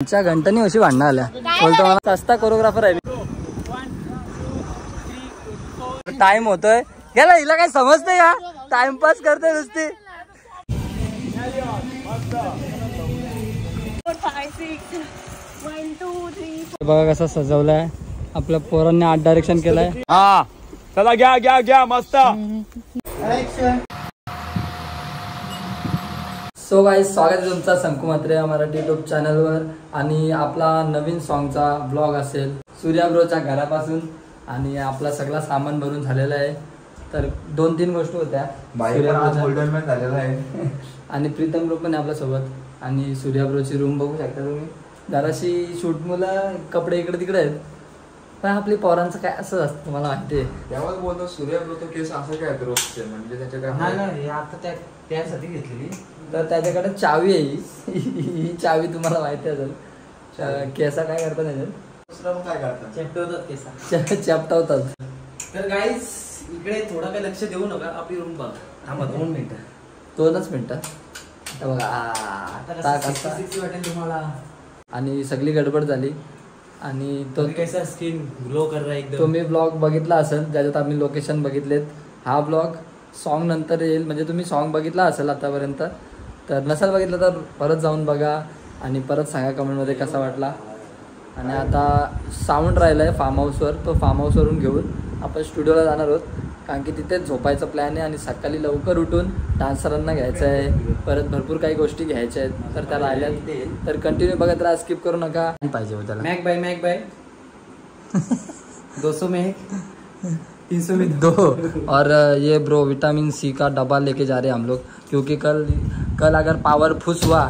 आमच्या घंटनी अशी भांडणं आल्या बोलतो मला सस्ता कोरिओग्राफर आहे टाइम होतोय. गेला हिला काय समजते का टाइमपास करते नुसती. बघा कसं सजवलंय. आपल्या पोरांनी आर्ट डायरेक्शन केलंय. हा. चला घ्या घ्या घ्या मस्त. सो गाई स्वागत आहे तुमचा संकू मात्रे या मराठी युट्यूब चॅनलवर आणि आपला नवीन सॉन्गचा ब्लॉग असेल सूर्याब्रोच्या घरापासून. आणि आपला सगळा सामान भरून झालेला आहे. तर दोन तीन गोष्टी होत्या. सूर्याब्रोच्या. गोल्डन मॅन झालेला आहे. आणि प्रीतम ब्रो पण आहे आपल्यासोबत. आणि सूर्याब्रोची रूम बघू शकता तुम्ही. जराशी शूट मुलं कपडे इकडे तिकडे आहेत. पण आपली पोरांचं काय असं असतं तुम्हाला माहिती आहे तेव्हाच बोलतो सूर्यब्रो तो केस असं काय रोजचे म्हणजे त्याच्या काय नाही नाही आता त्या त्यासाठी घेतलेली. तर त्याच्याकडे चावी आहे ही. ही चावी तुम्हाला माहिती असेल. केसा काय करतात त्याच्यात? दुसरं मग काय करतात? चेपटवतात केसा. चपटावतात. तर गाईज इकडे थोडं काही लक्ष देऊ नका. आपली रूम बघा. थांबा दोन मिनिटं. दोनच मिनिटं. आता बघा आ, आता आता कसं कसा? sexy sexy वाटेल तुम्हाला. आणि सगळी गडबड झाली. आणि तो तो कैसा स्किन ग्लो कर रहा है एकदम? तुम्ही ब्लॉग बघितला असेल ज्याच्यात आम्ही लोकेशन बघितलेत हा ब्लॉग सॉन्ग नंतर येईल. म्हणजे तुम्ही सॉन्ग बघितला असेल आतापर्यंत तर नसेल बघितलं तर परत जाऊन बघा आणि परत सांगा कमेंटमध्ये कसा वाटला. आणि आता साऊंड राहिला आहे फार्म हाऊसवर तो फार्म हाऊसवरून घेऊन आपण स्टुडिओला जाणार आहोत. कारण की तिथेच झोपायचा प्लॅन आहे आणि सकाळी लवकर उठून डान्सरांना घ्यायचं आहे परत भरपूर काही गोष्टी घ्यायच्या आहेत. तर त्या राहिल्या तर कंटिन्यू बघत राहा स्किप करू नका. पाहिजे हो त्याला. मैक बाय मैक बाय दो सौ में. तीन सौ में. दो. और ये ब्रो विटामिन सी का डब्बा लेके जा रहे हैं हम लोग. क्योंकि कल कल अगर पावर फुस हुआ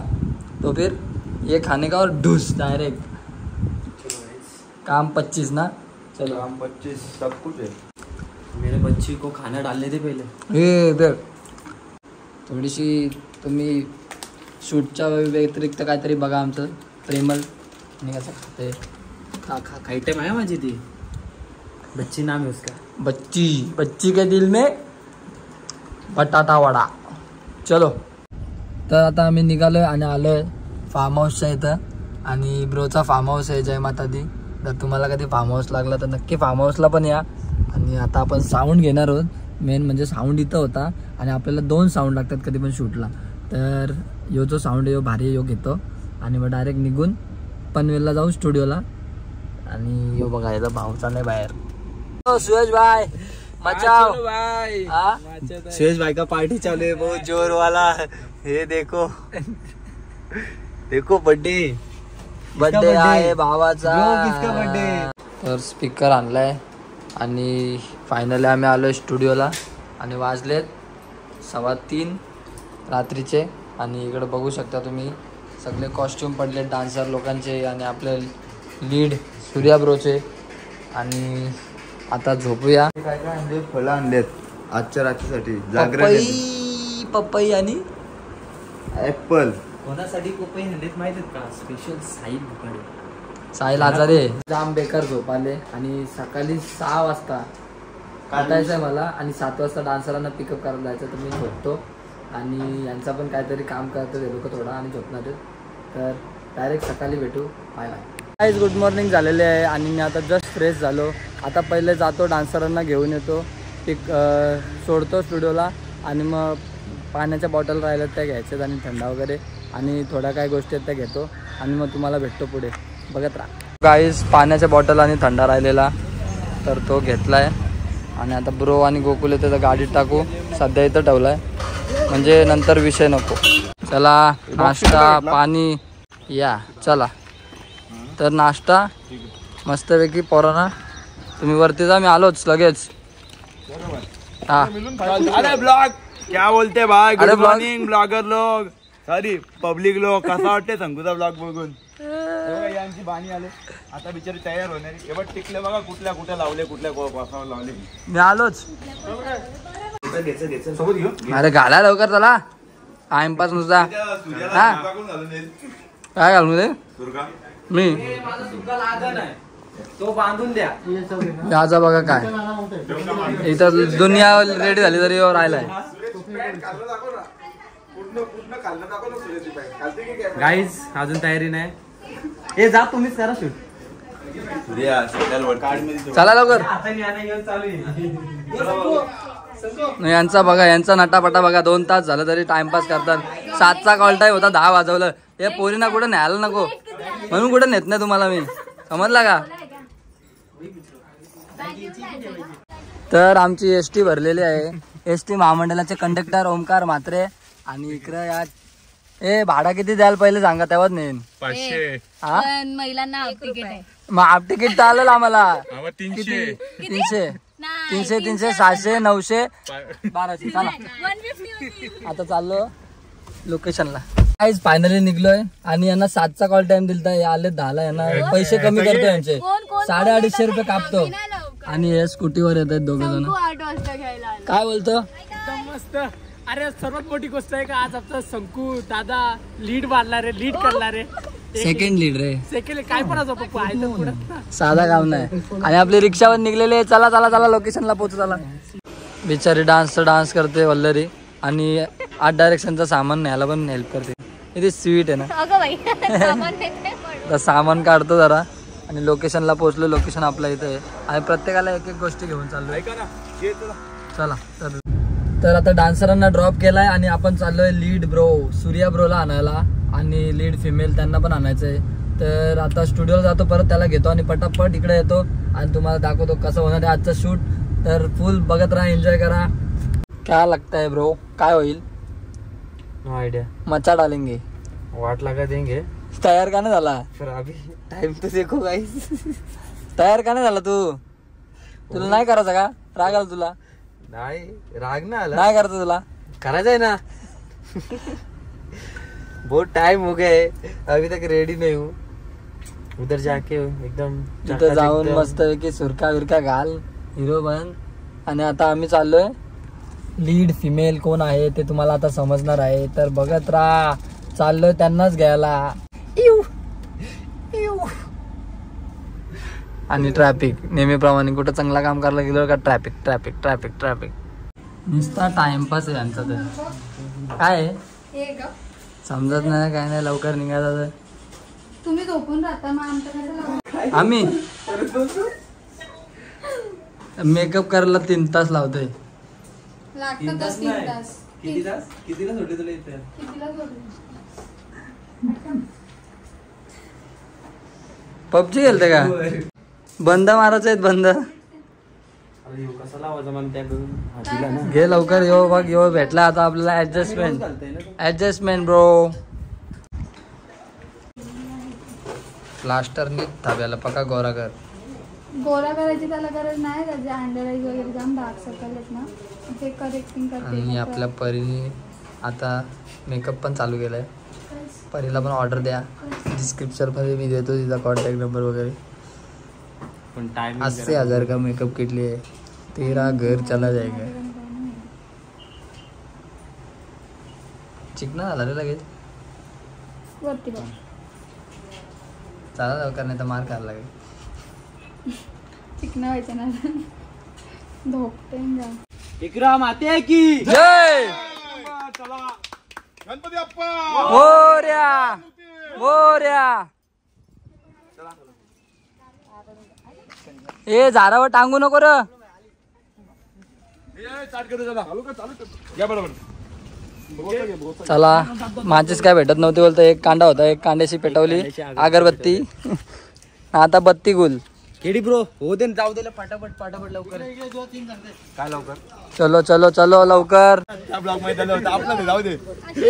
तो फिर ये खाने का और डूस डायरेक्ट काम पच्चीस ना? चलो। काम पच्चीस सब कुछ है। मेरे बच्ची को खाना डालने दे पहले। हे बघ थोडीशी तुम्ही शूटच्या व्यतिरिक्त काहीतरी बघा आमचं प्रेमल आणि कसं खाते खा खा आइटम है माझी ती बच्ची नाम है उसका। बच्ची बच्ची के दिल में बटाटा वडा। चलो. तर आता आम्ही निघालोय आणि आलोय फार्म हाऊसच्या इथं. आणि ब्रोचा फार्म हाऊस आहे जय माता दी जर तुम्हाला कधी फार्म हाऊस लागला तर नक्की फार्म हाऊसला पण या. आणि आता आपण साऊंड घेणार आहोत. मेन म्हणजे साऊंड इथं होता. आणि आपल्याला दोन साऊंड लागतात कधी पण शूटला तर यो जो साऊंड आहे यो भारी यो घेतो. आणि मग डायरेक्ट निघून पनवेलला जाऊ स्टुडिओला आणि यो बघायला भाऊचा नाही बाहेर. ओ, सुयश भाई! मचाओ हाँ? सुरेश भाई का पार्टी चालू है बहुत जोर वाला ये देखो। देखो बर्थडे। बर्थडे? आहे भावाचा? तर स्पीकर आणलाय आणि फायनली आम्ही आलोय स्टुडिओला आणि वाजलेत सव्वा तीन रात्रीचे. आणि इकडे बघू शकता तुम्ही सगळे कॉस्ट्युम पडले डान्सर लोकांचे आणि आपले लीड सूर्या ब्रोचे आणि आता झोपूया. काय काय आणले फळं आणलेत. आजच्या रात्रीसाठी. जागरण. पपई पपई आणि? ऍपल कोणासाठी कोपई हंड्रेड माहीत आहेत का? स्पेशल साई भुकाडे. साहिल आजारी जाम बेकार झोप आले. आणि सकाळी सहा वाजता उठायचं आहे मला आणि सात वाजता डान्सरांना पिकअप करायला जायचं तर मी झोपतो. आणि यांचा पण काहीतरी काम करतो ते लोक थोडा आणि झोपणार आहेत. तर डायरेक्ट सकाळी भेटू. बाय बाय गुड मॉर्निंग झालेले आहे आणि मी आता जस्ट फ्रेश झालो. आता पहिले जातो डान्सरांना घेऊन येतो. पिक सोडतो स्टुडिओला आणि मग पाण्याच्या बॉटल राहिल्यात त्या घ्यायच्यात आणि थंडा वगैरे आणि थोड्या काही गोष्टी आहेत त्या घेतो आणि मग तुम्हाला भेटतो पुढे. बघत राहा. गाईस पाण्याच्या बॉटल आणि थंडा राहिलेला तर तो घेतलाय. आणि आता ब्रो आणि गोकुल येते तर गाडीत टाकू. सध्या इथं ठेवलाय. म्हणजे नंतर विषय नको. चला नाश्ता पाणी या चला. तर नाश्ता मस्तपैकी पोरांना तुम्ही वरती जा मी आलोच लगेच. हा. अरे ब्लॉग क्या बोलते भाई? अरे मॉर्निंग ब्लॉगर लोग. सॉरी पब्लिक लोक कसा वाटते संकुचा ब्लॉग बघून? बघा, यांची बाणी आले. आता बिचारी तयार होणार बघ टिकले बघा कुठल्या कुठे लावले कुठल्या कोसावर लावले. मी आलोच. अरे घाला लवकर चला. टाइमपास नुसता हा. काय घालू दे मी. तो बांधून द्या. याचा बघा काय. इथं दुनिया रेडी झाली तरी राहिलाय. गाईज अजून तयारी नाही. हे जा तुम्हीच करा शूट चला लवकर. यांचा बघा यांचा नटापटा बघा. दोन तास झालं तरी टाइमपास करतात. सातचा कॉल टाईम होता दहा वाजवलं. हे पोरीना कुठं न्यायला नको. म्हणून कुठं नेत नाही तुम्हाला मी. समजला का? तर आमची एस टी भरलेली आहे. एस टी महामंडळाचे कंडक्टर ओमकार म्हात्रे आणि इकडं या ए भाडा किती द्याल पहिले सांगा तेव्हाच नेन पाचशे. हा? महिलांना हाफ तिकीट आहे. मग हाफ तिकीट तर आलं आम्हाला तीनशे. किती? तीनशे. नाही तीनशे तीनशे सहाशे नऊशे बाराशे. चला. आता चाललो लोकेशनला काहीच फायनली निघलोय. आणि यांना सातचा कॉल टाइम दिलता. हे आले दहाला यांना पैसे कमी करतो यांचे. साडे अडीचशे रुपये कापतो. आणि हे स्कूटीवर येत आहेत दोघे जण. काय बोलतो? एकदम मस्त. अरे सर्वात मोठी गोष्ट आहे का? आज आमचा शंकू दादा लीड मारला रे. लीड करला रे सेकंड लीड रे सेकंड काय पण साधा काम नाही. आणि आपली रिक्षावर निघलेले चला चला चला लोकेशनला पोहोचू चला. बिचारी डान्स डान्स करते वल्लरी. आणि आठ डायरेक्शनचं सामान न्यायला पण हेल्प करते. किती स्वीट आहे ना. तर सामान काढतो जरा आणि लोकेशनला पोहोचलो लोकेशन आपल्या इथे आहे. आणि प्रत्येकाला एक एक गोष्टी घेऊन ना ये चला. चला तर तर आता डान्सरांना ड्रॉप केलाय आणि आपण चाललोय लीड ब्रो सूर्या ब्रोला आणायला. आणि लीड फिमेल त्यांना पण आणायचंय. तर आता स्टुडिओला जातो परत त्याला घेतो आणि पटापट इकडे येतो. आणि तुम्हाला दाखवतो कसं होणार आहे आजचं शूट तर फुल बघत राहा एन्जॉय करा. काय लागतंय ब्रो काय होईल? नो आइडिया मचा डालेंगे. वाट लगा देंगे। तयार का नाही झाला? फिर अभी टाइम तो देखो गाइस तयार का नाही झाला तू? तुला नाही करायचं का? राग आला तुला? नाही राग ना आला. नाही करायचं तुला? करायचं आहे ना. बहुत टाइम हो है. अभी तक रेडी नहीं हूँ. उधर जाके एकदम तिथं जाऊन मस्त की सुरका विरका घाल हिरो बन. आणि आता आम्ही चाललोय. लीड फिमेल कोण आहे ते तुम्हाला आता समजणार आहे. तर बघत राहा. चाललोय त्यांनाच घ्यायला. आणि ट्रॅफिक नेहमीप्रमाणे कुठं चांगला काम करायला गेलो का ट्रॅफिक ट्रॅफिक ट्रॅफिक ट्रॅफिक नुसता टाइमपास आहे यांचा तर. काय समजत नाही काय नाही लवकर निघायचं तर. तुम्ही झोपून राहता आम्ही? मेकअप करायला तीन तास लावतोय. तीन तास किती तास? कितीला सोडले तुला इथे? कितीला सोडलं? पबजी खेळते का? बंद मारायचे आहेत बंद. हा, घे लवकर यो बघ यो भेटला आता आपल्याला ऍडजस्टमेंट? ऍडजस्टमेंट ब्रो प्लास्टरनी थाब्याला पका गोरा कर. गोरा करायची त्याला गरज नाही त्याचे अंडर आईज वगैरे जाम डार्क सर्कल आहेत ना. ते करेक्टिंग आणि करते आपल्या परीने आता मेकअप पण चालू केलाय. परीला पण ऑर्डर द्या. डिस्क्रिप्शनमध्ये मी देतो तिचा कॉन्टॅक्ट नंबर वगैरे. पण टाइम अस्सी हजार का मेकअप किट लिए तेरा घर चला जाएगा चिकना झाला रे लगेच. चला लवकर नाही तर मार खायला लागेल. चिकना व्हायचं ना. धोपटे जा विक्रम आते की? जय! गणपती अप्पा मोर्या! मोर्या! ए झाडावर टांगू नको र. चला. चालू कर चालू कर. या बरोबर. चला माझीच काय भेटत नव्हती बोलतो. एक कांदा होता एक कांद्याची पेटवली. अगरबत्ती. आता बत्ती गुल. केडी ब्रो हो दे जाऊ दे पटापट पटापट लवकर. काय लवकर? चलो चलो चलो लवकर. ब्लॉगमध्ये आपलं जाऊ दे.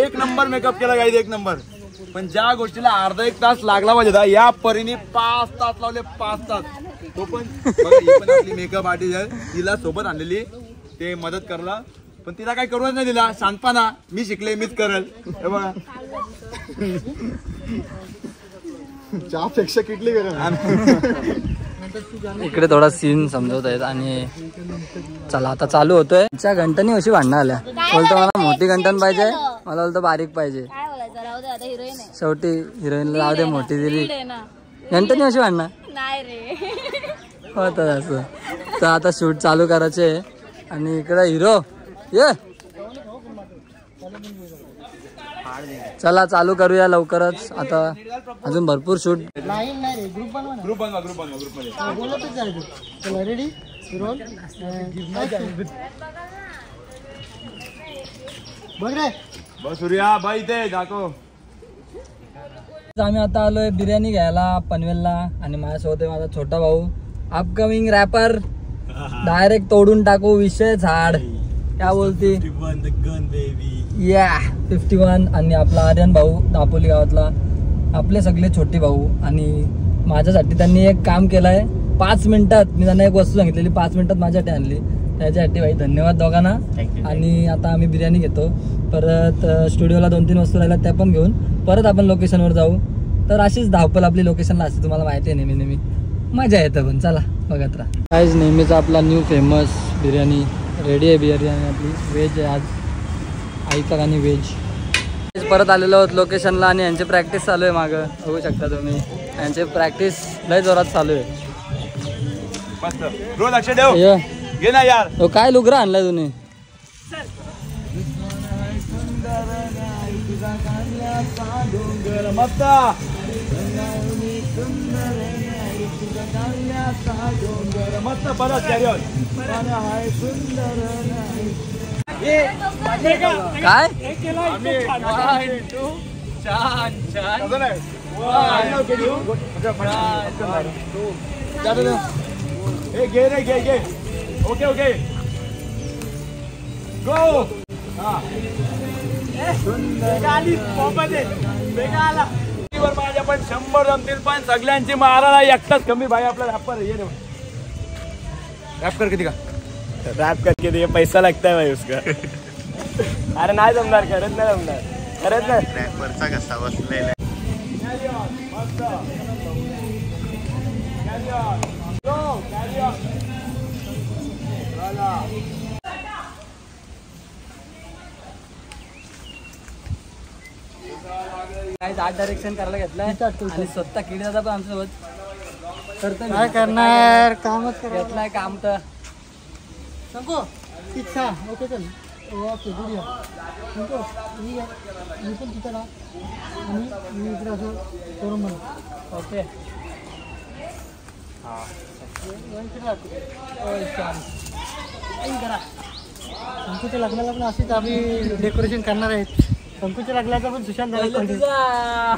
एक नंबर मेकअप केला गाईज एक नंबर. पण ज्या गोष्टीला अर्धा एक तास लागला पाहिजे या परीने पाच तास लावले पाच तास. तो पण बघा, पण आपली मेकअप आर्टिस्ट आहे. तिला सोबत आणलेली. ते मदत करला. पण तिला काही करूनच नाही दिला. शांतपणा मी शिकले मीच करल. बघा. चहापेक्षा किटली इकडे थोडा सीन समजवत आहेत आणि चला आता चालू होतोय. त्या घंटनी अशी भांडणं आल्या. बोलतो मला मोठी घंटन पाहिजे मला बोलतो बारीक पाहिजे. हिरोईन शेवटी हिरोईनला जाऊ दे मोठी दिली. घंटनी अशी भांडणं? होतं असं. तर आता शूट चालू करायचे. आणि इकडे हिरो ये. चला चालू करूया लवकरच. आता अजून भरपूर शूट ग्रुप बनवा ग्रुप बनवा ग्रुपमध्ये. रेडी रोल बघ रे. बस सूर्या बाई ते दाखव. आम्ही आता आलोय बिर्याणी घ्यायला पनवेलला. आणि माझ्यासोबत आहे माझा छोटा भाऊ. अपकमिंग रॅपर डायरेक्ट तोडून टाकू विषय झाड. काय बोलती? या फिफ्टी वन आणि आपला आर्यन भाऊ दापोली गावातला. आपले सगळे छोटे भाऊ आणि माझ्यासाठी त्यांनी एक काम केलंय. पाच मिनिटात मी त्यांना एक वस्तू सांगितलेली पाच मिनिटात माझ्यासाठी आणली. त्याच्यासाठी भाई धन्यवाद दोघांना. आणि आता आम्ही बिर्याणी घेतो. परत स्टुडिओला दोन तीन वस्तू राहिल्या त्या पण घेऊन परत आपण लोकेशनवर जाऊ. तर अशीच धावपल आपली लोकेशनला असते तुम्हाला माहिती आहे नेहमी नेहमी. मजा येतं पण चला बघत राहा. काहीच नेहमीचा आपला न्यू फेमस बिर्याणी रेडी आहे बिर्याणी आपली. व्हेज आहे आज. आईचा आणि व्हेज परत आलेलो आहोत लोकेशनला आणि यांची प्रॅक्टिस चालू आहे मागं. बघू शकता तुम्ही. यांची प्रॅक्टिस लय जोरात चालू आहे. मस्त. रोज लक्ष ठेव ये. घे ना यार. काय लुगरा आणलाय तुम्ही? परत काय घे रे घे घे ओके ओके गो माझ्या पण शंभर जमतील पण सगळ्यांची मारायला एकटाच कमी भाई आपला रॅपर ये रे रॅप कर किती का रॅप करके दे पैसा लगता है भाई उसका। अरे नाही जमणार खरंच नाही जमणार खरंच नाही रॅपरचा कसा बसलेला आठ डायरेक्शन करायला घेतलाय. आणि स्वतः किडी दादा पण आमच्यासोबत. काय करणार? कामच घेतलाय काम तर. संको इच्छा ओके चल ओके गुडिया संको मी घ्या. मी पण तिथं राहा आणि मी इकडे असं करून म्हणा ओके संकोच्या लग्नाला पण अशीच आम्ही डेकोरेशन करणार आहेत संकोच्या लग्नाचा पण सुशांत झाला पहिलं तुझा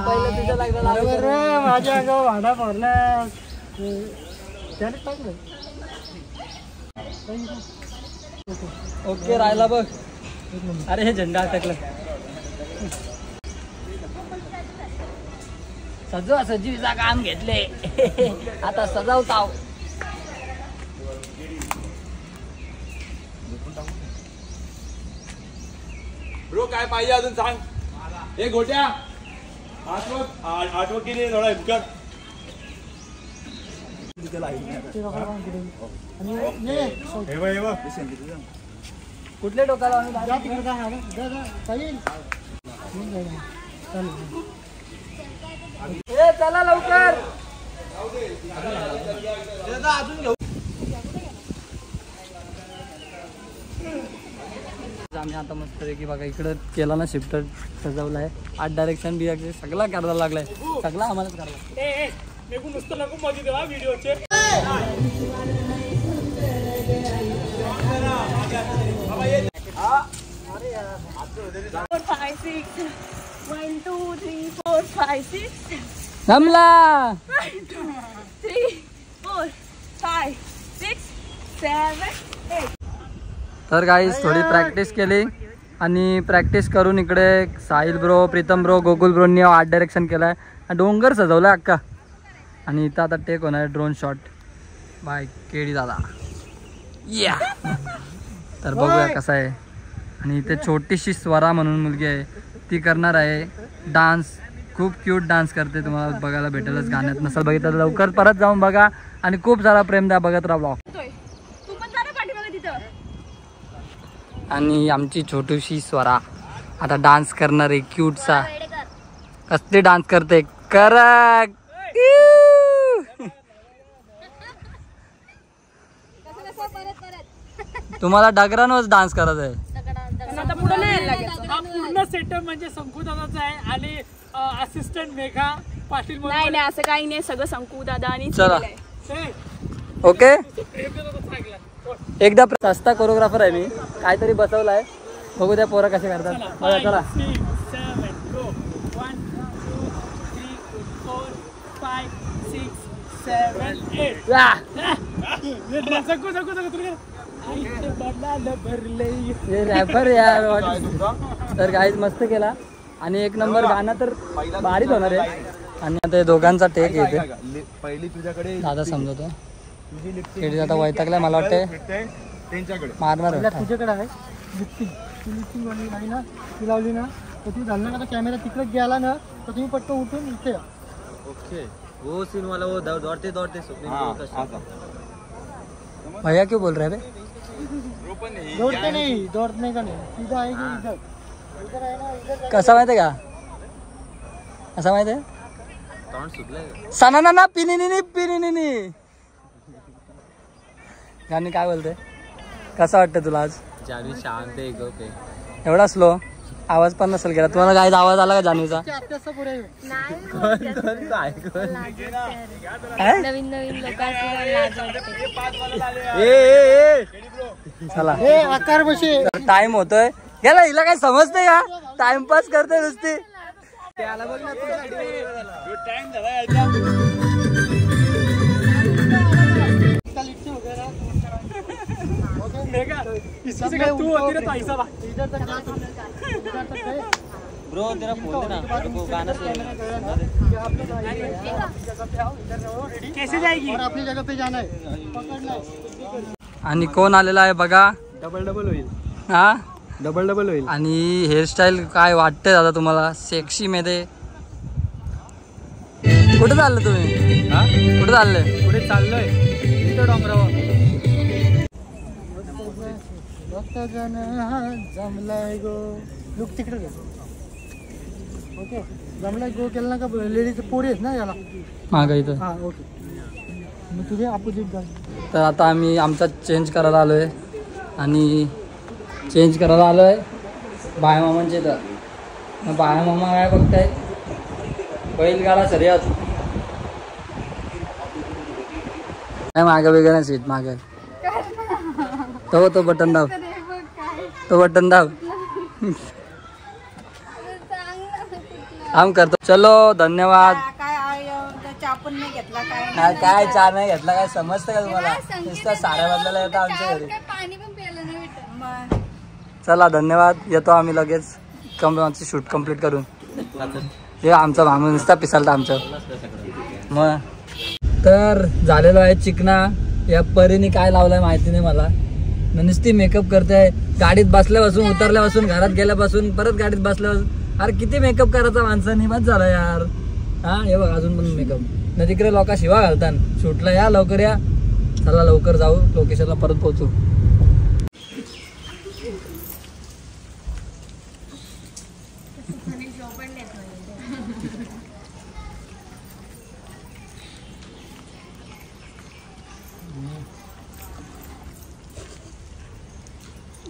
पहिलं तुझ्या लग्नाला आम्ही बरोबर रे, माझ्या अंगावर भांडा पडला त्याने टाकलं ओके राहिला बघ. अरे हे झेंडा अटकलं. सजवा सजीवीचा काम घेतले. आता सजवताव. ब्रो काय पाहिजे अजून सांग? हे गोट्या आठवत आ- आठवक थोडा कर. कुठल्या. ए, चला लवकर. आम्ही आता मस्त की बघा इकडं केला ना शिफ्ट सजवलाय आठ डायरेक्शन बी सगळा करायला लागलाय. सगळा आम्हालाच करायला నీకు ए मेकू नुसतं three, four, five, six. seven, eight. तर गाईस थोडी प्रॅक्टिस केली आणि प्रॅक्टिस करून इकडे साहिल ब्रो प्रीतम ब्रो गोकुल ब्रोनी आर्ट डायरेक्शन केलं आहे डोंगर सजवलाय अक्का आणि इथं आता टेक होणार ड्रोन शॉट बाय केडी दादा. या तर बघूया कसं आहे. आणि इथे छोटीशी स्वरा म्हणून मुलगी आहे. ती करणार आहे डान्स खूप क्यूट डान्स करते. तुम्हाला बघायला भेटेलच गाण्यात. नसेल बघितलं तर लवकर परत जाऊन बघा. आणि खूप सारा प्रेम द्या. बघत राहा आणि आमची छोटूशी स्वरा. आता डान्स करणार आहे. क्यूटचा कसली डान्स करते? करक तुम्हाला डगरांवर डान्स करायचा आहे. आता पुढे नाही यायला लागेल. हा पूर्ण सेटअप म्हणजे शंकुदादाचं आहे आणि असिस्टंट मेघा पाटील म्हणून नाही नाही असं काही नाही. सगळं संकू दादा आणि चला. आहे. ओके? एकदा सस्ता कोरिओग्राफर आहे मी. काहीतरी बसवलाय. बघू त्या पोरं कसे करतात. बघा चला. Five, six, seven, go. One, two, three, four, five, six, seven, eight. या! सकू सकू सकू तुला आईचे बनाला भरले रॅपर यार तर काहीच मस्त केला. आणि एक नंबर गाणं तर भारीच होणार आहे. आणि आता हे दोघांचा टेक येते पहिली तुझ्याकडे दादा समजवतो तुझी आता वैतागलाय मला वाटतंय. त्यांच्याकडे. मारणार. तुझ्याकडे आहे. नाही ना? ती लावली ना? तर ती झालं ना कॅमेरा तिकडे गेला ना तर तुम्ही पटकन उठून इथे. ओके. वो सीन वाला वो दौड़ते दौड़ते. हा. भैया क्यों बोल रहे दौड़ते नहीं दौड़ने का नहीं? सीधा आएगी इधर इधर आहे ना इधर. कसा माहितीये का? असं माहितीये? तोंड सुकलंय सना ना ना पिनी नी पिनी नी गाणी काय बोलते? कसं वाटतं तुला आज? जानवी शांत आहे गप आहे. एवढा स्लो आवाज पण नसेल गेला. तुम्हाला काय आवाज आला का जाणवीचा? नवीन नवीन बसे टाइम होतोय. गेला हिला काय समजते का? टाइमपास करते नुसती. मेघा. इसकी जगह तू होती ना तो ऐसा बा इधर तक जा तुम. इधर तक गए. ब्रो तेरा फोन दे ना? वो गाना सुन कैसे जाएगी? और अपनी जगह पे जाना है। पकड़ना है। आणि कोण आलेला आहे बघा? डबल डबल होईल. हा? डबल डबल होईल. आणि हेअरस्टाईल काय वाटते दादा तुम्हाला? सेक्सी मध्ये. कुठे चाललं तुम्ही? कुठे चालले? पुढे चाललोय? इथं डोंगरावर. हा जमलाय गो. लुक तिकडे घे. ओके जमलाय गो केलं ना का लेडीज पोरी आहेत ना याला? माग इथं. हा ओके मग तुझे अपोजिट जा तर आता आम्ही आमचा चेंज करायला आलो आहे आणि चेंज करायला आलो आहे बायमामांच्या इथं. मग बायमामा काय बघताय? बैलगाडा शर्यत. काय मागं नाही सीट मागे? तो तो बटन दाब. तो बटन दाब. हम करतो. चलो धन्यवाद. चापून नाही घेतला काय चहा नाही घेतला काय समजतं का तुम्हाला? नुसतं साड्या बदलायला येतं आमच्या घरी. पाणी पण प्यायला नाही भेटत. चला धन्यवाद. येतो आम्ही लगेच. कम आमची शूट कंप्लीट करून. हे आमचा माणूस नुसता पिसालता आमचं. मग. तर झालेलो आहे चिकना. या परीने काय लावलंय माहिती नाही मला. नुसती मेकअप करते गाडीत बसल्यापासून उतरल्यापासून घरात गेल्यापासून परत गाडीत बसल्यापासून. अरे किती मेकअप करायचा माणसाने. बस झाला यार. हा हे बघ अजून पण मेकअप. न तिकडे लोका शिवा घालतात शूटला या लवकर या. चला लवकर जाऊ. लोकेशनला परत पोहोचू.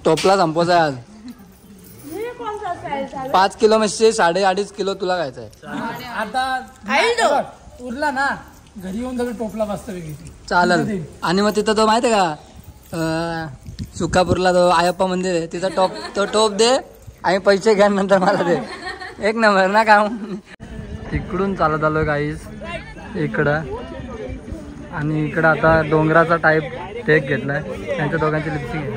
टोपला संपवायचा आहे आज. पाच किलो म्हणजे साडे अडीच किलो तुला खायचं आहे. आता उरला ना घरी येऊन सगळं टोपला मस्त चालेल. आणि मग तिथं तो माहिती आहे का अं, सुकापूरला तो आयप्पा मंदिर आहे तिथं टोप तो टोप दे आणि पैसे घ्या नंतर मला दे. एक नंबर ना काम. इकडून चालत आलोय काहीच इकडं. आणि इकडं आता डोंगराचा टाईप टेक घेतलाय. त्यांच्या दोघांची लिपस्टिक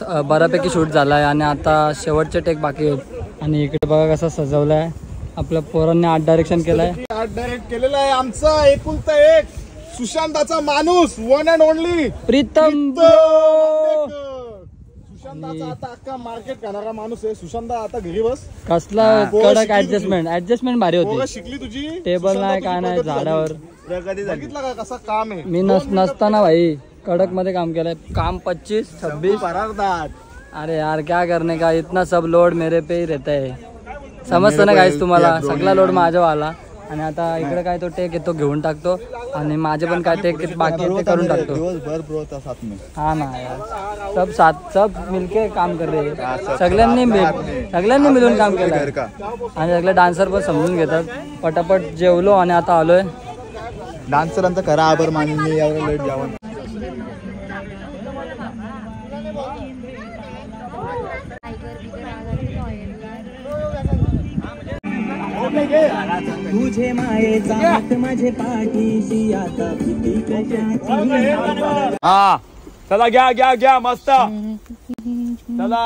बऱ्यापैकी शूट झालाय आणि आता शेवटचे टेक बाकी आहेत. आणि इकडे बघा कसं सजवलंय. आपल्या पोरांनी आर्ट डायरेक्शन केलंय. आर्ट डायरेक्ट केलेला आहे. आमचा एकुलता एक सुशांताचा माणूस वन अँड ओनली प्रीतम सुशांताचा आता अख्खा मार्केट करणारा माणूस आहे. सुशांत आता घरी बस. कसला कडक ऍडजस्टमेंट ऍडजस्टमेंट भारी पोरं होती शिकली तुझी. टेबल सुशांता नाही काय नाही झाली. झाडावर. प्रगती झाली. बघितलं का कसं काम आहे? मी नस नसताना भाई. कडकमध्ये काम केलंय. काम पच्चीस छब्बीस. अरे यार क्या करने का? इतना सब लोड मेरे पे ही रहता है. समजतं ना गाईस तुम्हाला? सगळा लोड माझ्यावाला. आणि आता इकडे काय तो टेक येतो घेऊन टाकतो. आणि माझे पण काय टेक बाकी ते करून टाकतो. हा ना यार. सब साथ सब मिलके काम कर रहे. सगळ्यांनी सगळ्यांनी मिळून काम केलं. आणि सगळे डान्सर पण समजून घेतात. पटापट जेवलो आणि आता आलोय. डान्सरांचा खरा आभार मानून मी लेट जेवण तुझे मायेचा हात माझे पाठीशी आता भीती कशाची? हा चला घ्या घ्या घ्या मस्त. चला.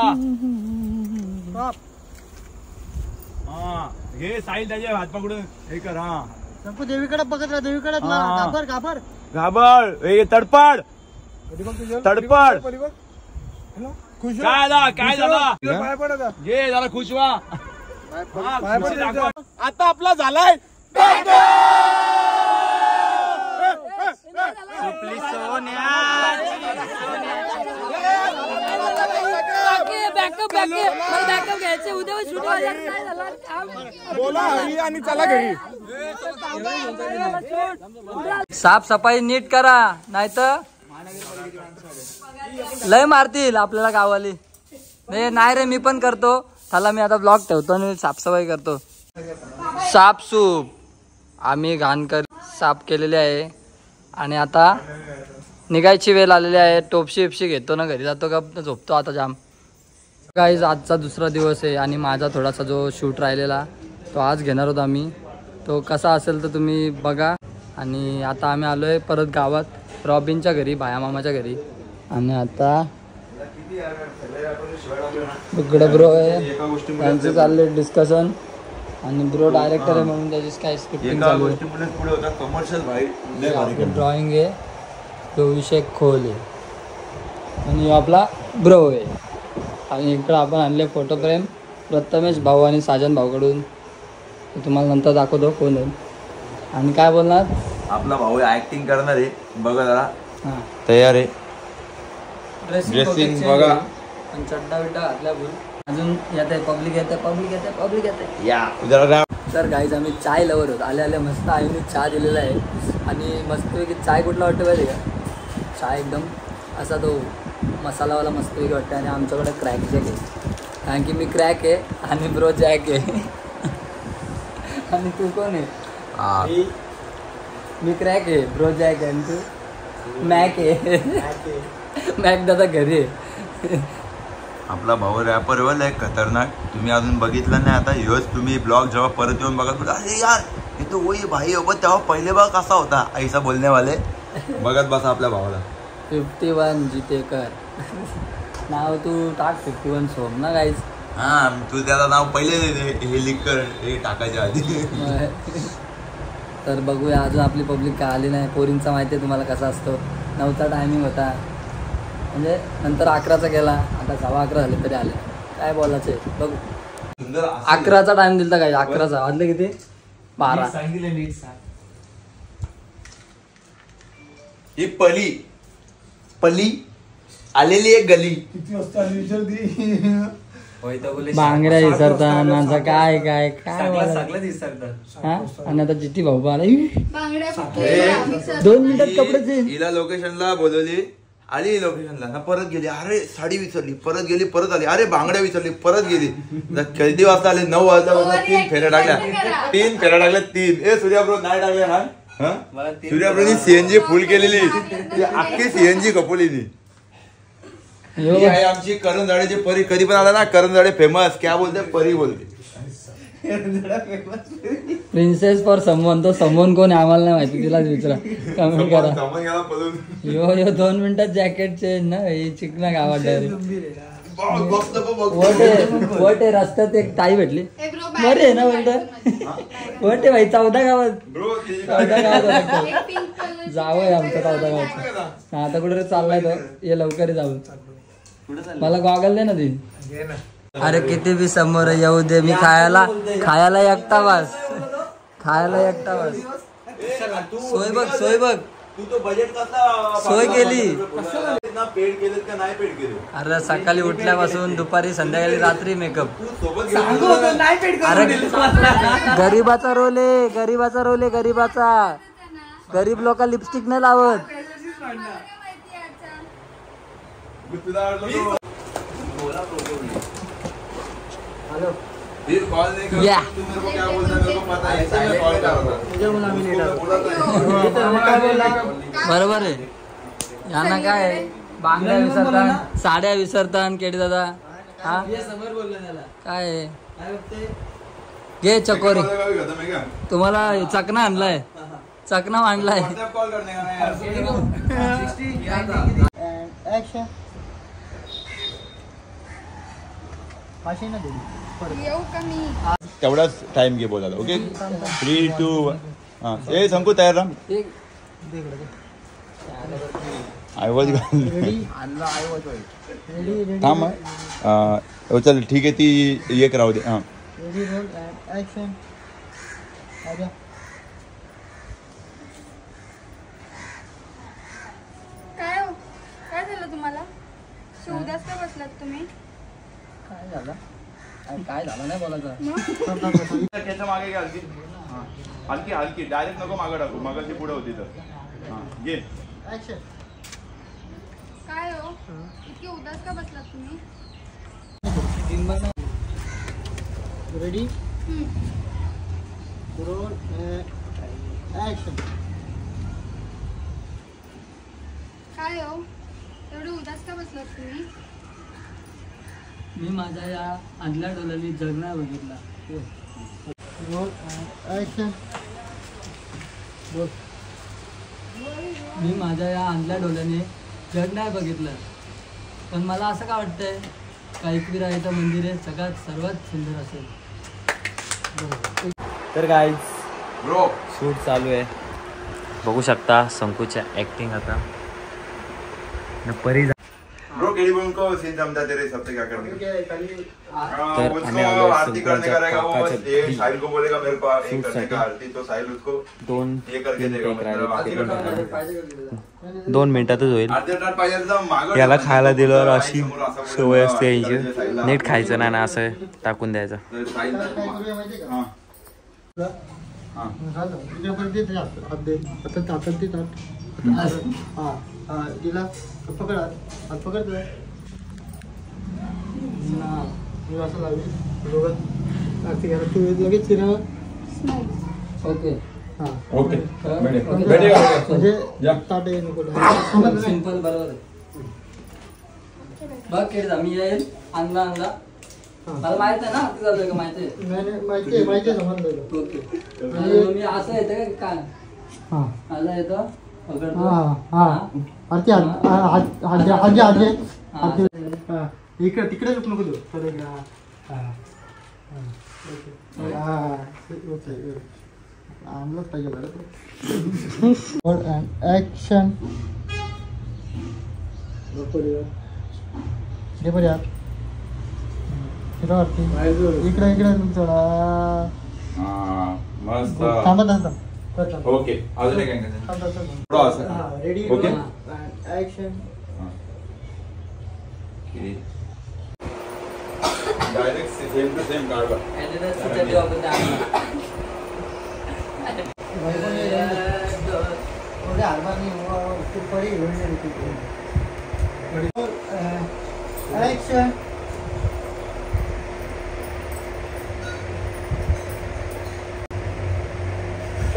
हा साईल त्याचे हात पकडून हे कर हा. शंकू देवीकडे बघत राहा देवीकडे हा. घाबर घाबर. घाबळ हे तडपड. तडपड. काय झाला? काय झाला? खुश व्हा. हा. आता आपला झालाय आणि चला घरी. साफ सफाई नीट करा नाहीतर लय मारतील आपल्याला गावाली नाही नाही रे मी पण करतो. त्याला मी आता ब्लॉग ठेवतो आणि साफसफाई करतो. साफसूप आम्ही घाण कर साफ केलेली आहे. आणि आता निघायची वेळ आलेली आहे. टोपशी बिपशी घेतो ना घरी जातो का? झोपतो आता जाम. काही आजचा दुसरा दिवस आहे आणि माझा थोडासा जो शूट राहिलेला तो आज घेणार होता आम्ही. तो कसा असेल तर तुम्ही बघा. आणि आता आम्ही आलो आहे परत गावात. रॉबिनच्या घरी भाया मामाच्या घरी. आणि आता इकडे ब्रो आहे. त्यांचं चाललंय डिस्कशन आणि ब्रो डायरेक्टर आहे म्हणून त्याची काय स्क्रिप्टिंग चालू आहे. पुढे होता. कमर्शियल भाई ड्रॉइंग आहे. तो विषय खोल आहे. आणि आपला ब्रो आहे. आणि इकडं आपण आणले फोटो फ्रेम प्रथमेश भाऊ आणि साजन भाऊकडून. ते तुम्हाला नंतर दाखवतो कोण आहे. आणि काय बोलणार? आपला भाऊ ऍक्टिंग करणार. आहे बघा जरा. हां. तयार आहे. ड्रेसिंग बघा. चड्डा बिड्डा घातल्या बोल अजून येत आहे पब्लिक येत आहे पब्लिक येत आहे पब्लिक येत आहे. या. तर गाईज आम्ही चाय लवर होत आले आले मस्त आईने चहा दिलेला आहे. आणि मस्तपैकी चाय कुठला वाटतं आहे का? चाय एकदम असा तो मसालावाला मस्तपैकी वाटतं आणि आमच्याकडे क्रॅक जॅक आहे. कारण की मी क्रॅक आहे आणि ब्रो जॅक आहे. आणि तू कोण आहे? मी क्रॅक आहे ब्रो जॅक आहे. आणि तू? मॅक आहे. मॅक दादा घरी आहे. आपला भाऊ रॅपर वर लय खतरनाक. तुम्ही अजून बघितलं नाही आता. ह्योच तुम्ही ब्लॉग जेव्हा परत येऊन बघा तुला अरे यार हे तो वही भाई हो तेव्हा पहिले बघ कसा होता ऐसा बोलणे वाले बघत बसा आपल्या भावाला. फिफ्टी वन जितेकर नाव तू टाक फिफ्टी वन सोम ना गाईज हा तू त्याला नाव पहिले दे दे, हे लिख कर हे टाकायच्या आधी. तर बघूया अजून आपली पब्लिक काय आली नाही. पोरींचा माहिती आहे तुम्हाला कसा असतो. नऊचा टायमिंग होता. म्हणजे नंतर अकराचा गेला. आता सव्वा अकरा झाले तरी आले. काय बोलायचं आहे? बघू. सुंदर अकराचा टाइम दिलता काय? अकराचा. वाजले किती? बारा. ही पली. पली. आलेली एक गली. बांगड्या विसरता नाचा काय काय काय? हा? आणि आता जिती भाऊ आला. दोन मिनिटात कपडे. हिला लोकेशनला बोलवली. आली लोकेशनला ना परत गेली. अरे साडी विसरली. परत गेली परत आली. अरे बांगड्या विसरली. परत गेली. किती वाजता आले नऊ वाजता तीन फेऱ्या टाकल्या तीन फेऱ्या टाकल्या तीन. ए सूर्याब्रो नाही टाकल्या ना हा? सूर्याब्रोनी सीएनजी फुल केलेली. ती अख्खी सीएनजी कपवली ती यो, ही आहे आमची करण झाडेची परी. कधी पण आला ना करण झाडे फेमस क्या बोलते? परी बोलते. प्रिन्सेस फॉर समवन तो समवन कोण आहे आम्हाला नाही माहिती. तिलाच विचारा. कमेंट करा. यो यो दोन मिनिटात जॅकेट चेंज ना. ही चिकना गावात डायरेक्ट. वटे वटे रस्त्यात एक ताई भेटली. बरे आहे ना बोलत वटे भाई चौदा गावात. चौदा गावात जावं आमचा चौदा गावचा. हा, आता कुठे चाललाय तो. ये लवकर जाऊ मला गॉगल दे ना ती. अरे किती बी समोर येऊ दे मी खायला खायला एकटा बस. खायला एकटा बस. सोय बघ सोय बघ. तू तो बजेट कसा सोय केली. अरे सकाळी उठल्यापासून दुपारी संध्याकाळी रात्री मेकअप अरे गरीबाचा रोल आहे गरीबाचा रोल आहे गरीबाचा. गरीब लोक लिपस्टिक नाही लावत. मी तुला आवडलं तो. फिर कॉल नहीं करो या. तू मेरे को क्या बोलता है मेरे को पता है ऐसे मैं कॉल कर. रहा था उसको बोला. था बरोबर आहे. यांना काय बांगड्या विसरतात साड्या विसरतात केडी दादा. हा? काय आहे? घे चकोरी. है तुम्हाला चकना आणलाय. चकना मांडलाय दिली येऊ का मी? तेवढाच टाइम घे बोलायला ओके थ्री टू हां. ए शंकू तयार राम आयवॉज रेडी रेडी थांब हां. चल ठीक आहे ती एक राहू दे हां. काय हो? काय झालं तुम्हाला? शिवदास का बसलात तुम्ही? काय झालं? अरे काय झालं? नाही बोलायचं. त्याच्यामागे घे हलकी. हां. हलकी हलकी. डायरेक्ट नको मागं टाकू. मागाशी पुढे होती तर. हां. घे. ऍक्शन काय हो? इतकी उदास का बसलात तुम्ही? रेडी हम्म. रोल ऍक्शन काय हो? एवढे उदास का बसलात तुम्ही? मी माझ्या या आदल्या डोल्याने जग नाही बघितला ऍक्शन बोल. मी माझ्या या आंधल्या डोल्याने जग नाही बघितलं. पण मला असं का वाटतंय? का एकविरायचं मंदिर हे सगळ्यात सर्वात सुंदर असेल. तर काय ब्रो शूट चालू आहे. बघू शकता शंकूच्या ऍक्टिंग आता. न परी केड़ी बहन को सीन जमता तेरे सबसे क्या करने हाँ, तर उसको आम्ही आलोय आरती करने का रहेगा वो काकाच्या ये घरी. साहिल को बोलेगा मेरे को ये शूट करने साठी. का आरती तो साहिल उसको दोन ये करके तीन देगा take मतलब आरती राहिले करने का. दोन मिनिटातच होईल याला खायला तो दिल्यावर अशी सवय असते यांची. नीट खायचं नाही ना असं टाकून द्यायचं तर साहिल हां हातात. हातात हातात हात पकड हात हात पकड तुला मी असं लावली. दोघं घ्यायला तू लगेच चिरा ओके. हा. ओके. म्हणजे म्हणजे. ताट नको? सिंपल बरोबर आहे. बघ केडदा मी येईल. आणला आणला. मला माहीत आहे ना झालं का? माहिती आहे? माहिती आहे माहिती आहे समजलं. ओके. आणि मी असं येतं का काय? हा. असं येतं. पकडतो आरती हात हा, हात हात द्या हात द्या हात द्या हात द्या हा इकडे तिकडे नको नको देऊ थोडं इकडे हा हा हा. ओके. हा ओके आणलंच पाहिजे बरं ॲक्शन दे बरं यार फिरवरती इकडे इकडे थोडा हां मस्त थांबा थांबा कर थांबा. ओके. अजून एक अँगल. हा, okay. Direct same to same काढला थोडे हारभार नाही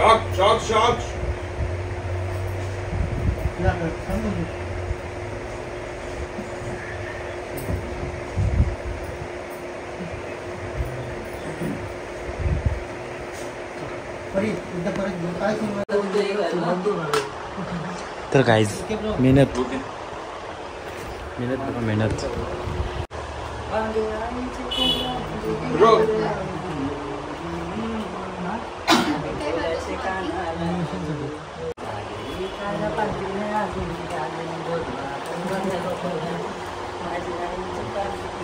तू पडी ॲक्शन शॉक शॉक शॉक परत एकदा परत काय सुरुवात तर काहीच मेहनत. मेहनत बघा मेहनत ब्रो आणलंय आणलंय पण ते टाकताना असं कसं नाही नाही चालतं तेवढं काय नाही इकडे घे. तुम्ही आलो ना काय एवढी बॅग येते वाटते.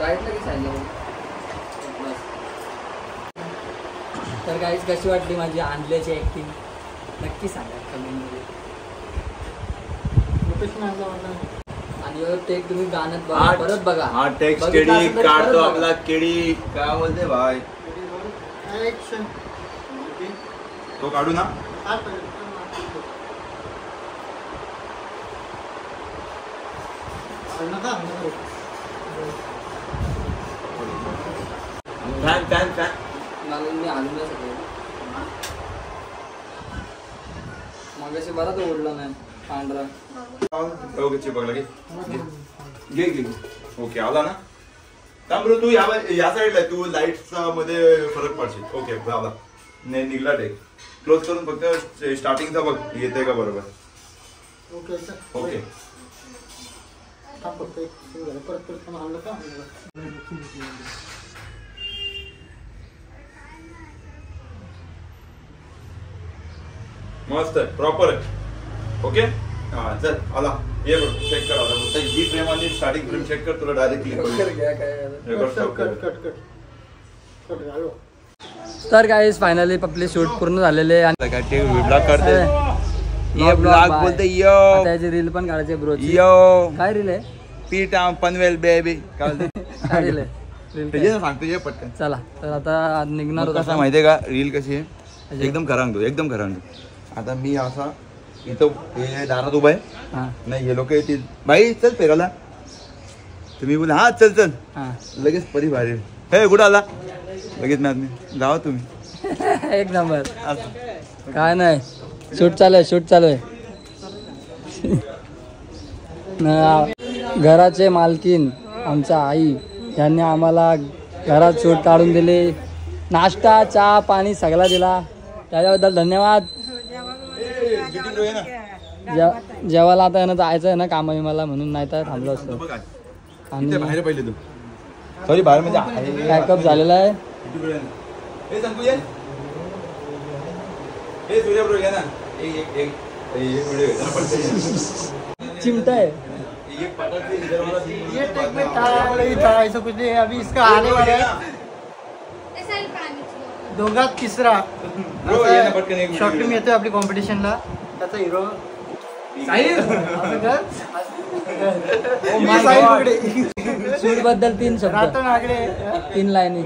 राईटला की साईडला? बस. तर काहीच कशी वाटली माझी आणल्याची ऍक्टिंग नक्की सांगा कमेंटमध्ये आणि टेक तुम्ही गाण्यात बघा परत बघा. हा परत काढतो. आपला केडी काय बोलते भाई? तो काढू ना. फॅन फॅन फॅन मला मी आणून नाही सगळं. मगाशी बरा तो उडला नाही. पांढरा ओके चिपकला घे घे घे. ओके आला ना बरं, तू या या साईडला तू लाईटचा मध्ये फरक पडशील ओके आला नाही निघला टेक क्लोज करून फक्त स्टार्टिंगचा बघ येते का बरोबर ओके ओके मस्त आहे प्रॉपर आहे ओके हा आला. ये बघ चेक कर आता. फक्त ही फ्रेम आणि स्टार्टिंग फ्रेम चेक कर तुला तर काय फायनली आपले शूट पूर्ण झालेले आणि काय ते. ब्लॉग करते ये ब्लॉग. बोलते यो रील पण काढायची ब्रोची यो काय रील आहे? पीट पनवेल बेबी काय बोलते रील आहे सांगतो ये पटकन. चला तर आता निघणार होतो कसं माहितीये का रील कशी आहे? एकदम खरांगतो एकदम खरांगतो आता मी असा इथं हे दारात उभा आहे. नाही हे लोक येतील. बाई चल फिरायला. तुम्ही बोला हा चल चल. हां. लगेच परी येईल. हे कुठं आला? लगेच मी जावा तुम्ही. एक नंबर. काय नाही. शूट चालू आहे शूट चालू आहे. घराचे मालकीन आमच्या आई यांनी आम्हाला घरात शूट काढून दिले. नाश्ता चहा पाणी सगळा दिला. त्याच्याबद्दल धन्यवाद. जे- जेवायला आता यांना जायचं आहे ना कामाही मला म्हणून नाही तर थांबलो असतो बघ आज. आणि बाहेर पहिले तू सॉरी बाहेर म्हणजे आहे. पॅकअप झालेला आहे इकडे ये ना. ए संकू ये ए सूर्या bro, ये ना एक एक एक ए, एक व्हिडिओ घे. जरा पटकन ये. चिमटा आहे एक पटाक से इधर वाला scene ये टेक में था नहीं था ऐसा कुछ नहीं है। अभी इसका आने वाला है दोघात तिसरा Bro, ये ना पटकन एक शॉर्ट फिल्म video. येतोय आपली कॉम्पिटिशनला त्याचा हिरो शूटबद्दल तीन शब्द. रातन आगडे तीन लाईनी.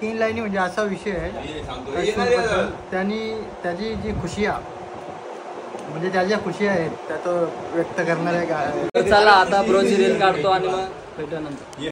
तीन लाईनी म्हणजे असा विषय आहे. त्या. त्यांनी त्याची जी खुशी आहे म्हणजे त्या ज्या खुशी आहेत त्या तो व्यक्त करणाऱ्या गा चला आता ब्रोची रील काढतो आणि मग भेटू नंतर.